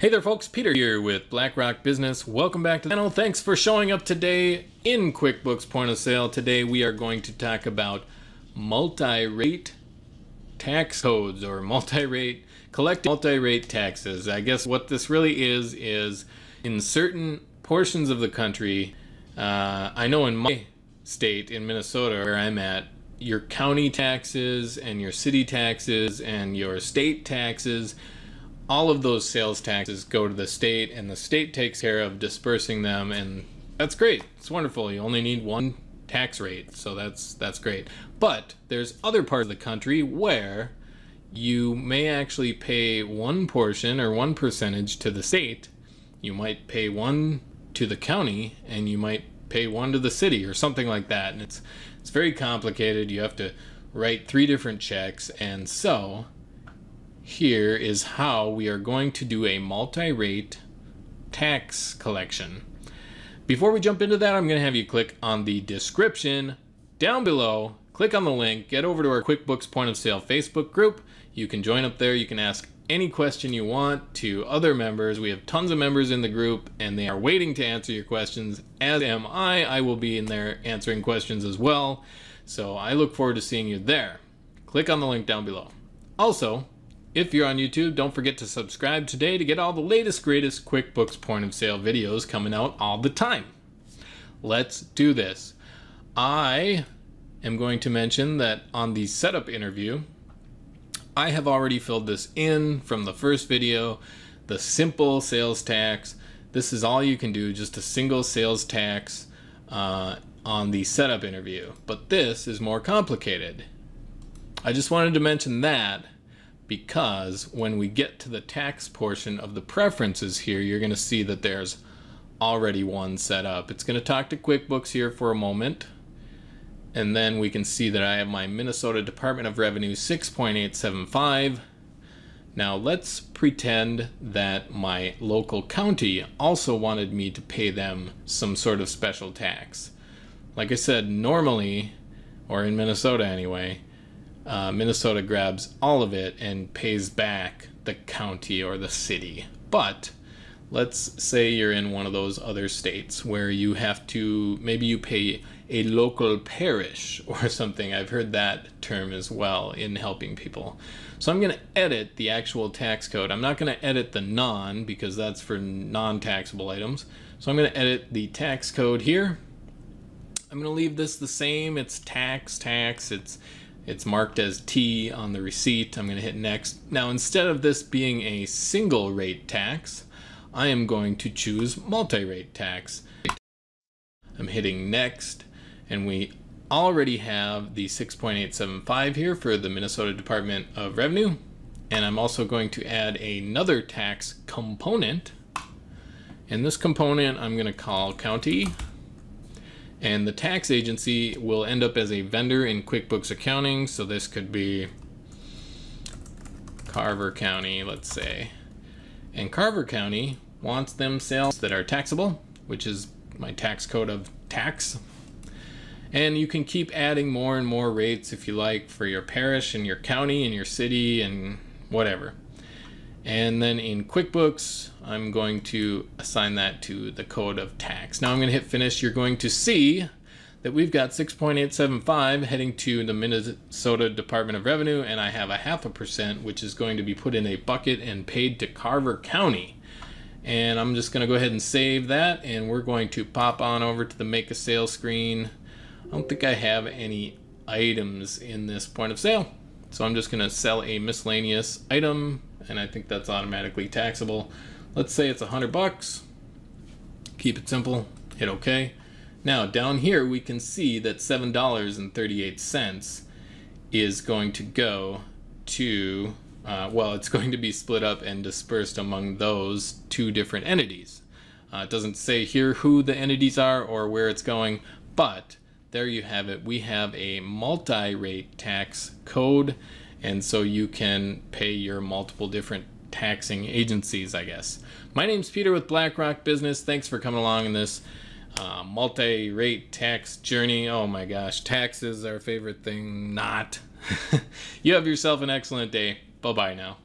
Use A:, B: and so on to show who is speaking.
A: Hey there folks, Peter here with BlackRock Business. Welcome back to the channel. Thanks for showing up today in QuickBooks Point of Sale. Today we are going to talk about multi-rate tax codes or multi-rate collecting multi-rate taxes. I guess what this really is is in certain portions of the country, uh, I know in my state in Minnesota where I'm at, your county taxes and your city taxes and your state taxes all of those sales taxes go to the state and the state takes care of dispersing them and that's great. It's wonderful. You only need one tax rate so that's that's great. But there's other parts of the country where you may actually pay one portion or one percentage to the state. You might pay one to the county and you might pay one to the city or something like that. And it's it's very complicated. You have to write three different checks and so here is how we are going to do a multi-rate tax collection. Before we jump into that, I'm going to have you click on the description down below, click on the link, get over to our QuickBooks Point of Sale Facebook group. You can join up there. You can ask any question you want to other members. We have tons of members in the group and they are waiting to answer your questions, as am I. I will be in there answering questions as well. So I look forward to seeing you there. Click on the link down below. Also, if you're on YouTube, don't forget to subscribe today to get all the latest, greatest QuickBooks point of sale videos coming out all the time. Let's do this. I am going to mention that on the setup interview, I have already filled this in from the first video, the simple sales tax. This is all you can do, just a single sales tax uh, on the setup interview. But this is more complicated. I just wanted to mention that because when we get to the tax portion of the preferences here, you're going to see that there's already one set up. It's going to talk to QuickBooks here for a moment. And then we can see that I have my Minnesota Department of Revenue 6.875. Now let's pretend that my local county also wanted me to pay them some sort of special tax. Like I said, normally, or in Minnesota anyway, uh, Minnesota grabs all of it and pays back the county or the city. But let's say you're in one of those other states where you have to, maybe you pay a local parish or something. I've heard that term as well in helping people. So I'm going to edit the actual tax code. I'm not going to edit the non because that's for non-taxable items. So I'm going to edit the tax code here. I'm going to leave this the same. It's tax, tax. It's it's marked as T on the receipt. I'm going to hit next. Now instead of this being a single rate tax, I am going to choose multi-rate tax. I'm hitting next and we already have the 6.875 here for the Minnesota Department of Revenue. And I'm also going to add another tax component. And this component I'm going to call county and the tax agency will end up as a vendor in QuickBooks accounting. So this could be Carver County, let's say. And Carver County wants them sales that are taxable, which is my tax code of tax. And you can keep adding more and more rates if you like for your parish and your county and your city and whatever. And then in QuickBooks, I'm going to assign that to the code of tax. Now I'm going to hit finish. You're going to see that we've got 6.875 heading to the Minnesota Department of Revenue, and I have a half a percent, which is going to be put in a bucket and paid to Carver County. And I'm just going to go ahead and save that, and we're going to pop on over to the Make a Sale screen. I don't think I have any items in this point of sale. So I'm just going to sell a miscellaneous item and I think that's automatically taxable. Let's say it's a hundred bucks. Keep it simple, hit OK. Now down here we can see that $7.38 is going to go to, uh, well, it's going to be split up and dispersed among those two different entities. Uh, it doesn't say here who the entities are or where it's going, but there you have it. We have a multi-rate tax code and so you can pay your multiple different taxing agencies, I guess. My name's Peter with BlackRock Business. Thanks for coming along in this uh, multi-rate tax journey. Oh my gosh, taxes are our favorite thing. Not. you have yourself an excellent day. Bye-bye now.